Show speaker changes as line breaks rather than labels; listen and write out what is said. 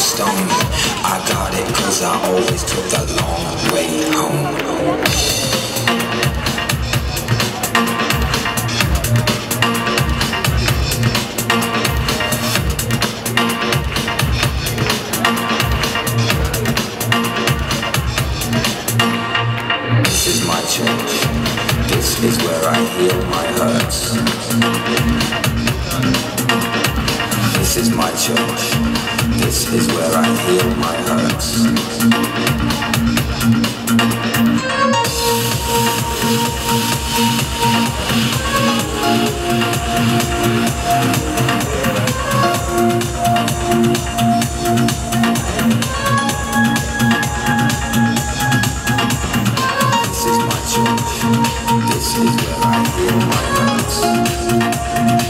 stone. I got it cause I always took the long way home. This is my church. This is where I heal my hurts. This is my church. This is where I heal my hurts. This is my church. This is where I heal my hurts.